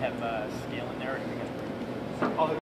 have uh, scale